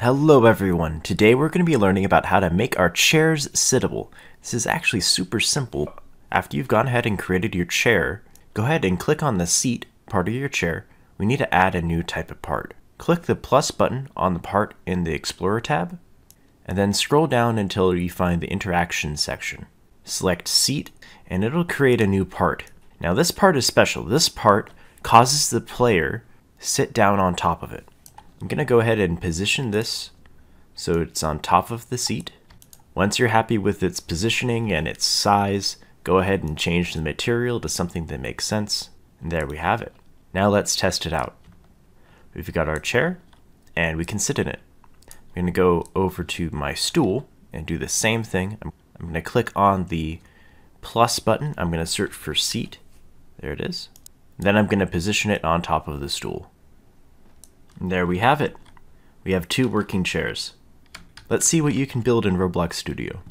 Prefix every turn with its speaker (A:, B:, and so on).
A: Hello everyone, today we're going to be learning about how to make our chairs sittable. This is actually super simple. After you've gone ahead and created your chair, go ahead and click on the seat part of your chair. We need to add a new type of part. Click the plus button on the part in the Explorer tab, and then scroll down until you find the interaction section. Select seat, and it'll create a new part. Now this part is special. This part causes the player sit down on top of it. I'm going to go ahead and position this so it's on top of the seat. Once you're happy with its positioning and its size, go ahead and change the material to something that makes sense. And there we have it. Now let's test it out. We've got our chair and we can sit in it. I'm going to go over to my stool and do the same thing. I'm, I'm going to click on the plus button. I'm going to search for seat. There it is. Then I'm going to position it on top of the stool. And there we have it. We have two working chairs. Let's see what you can build in Roblox Studio.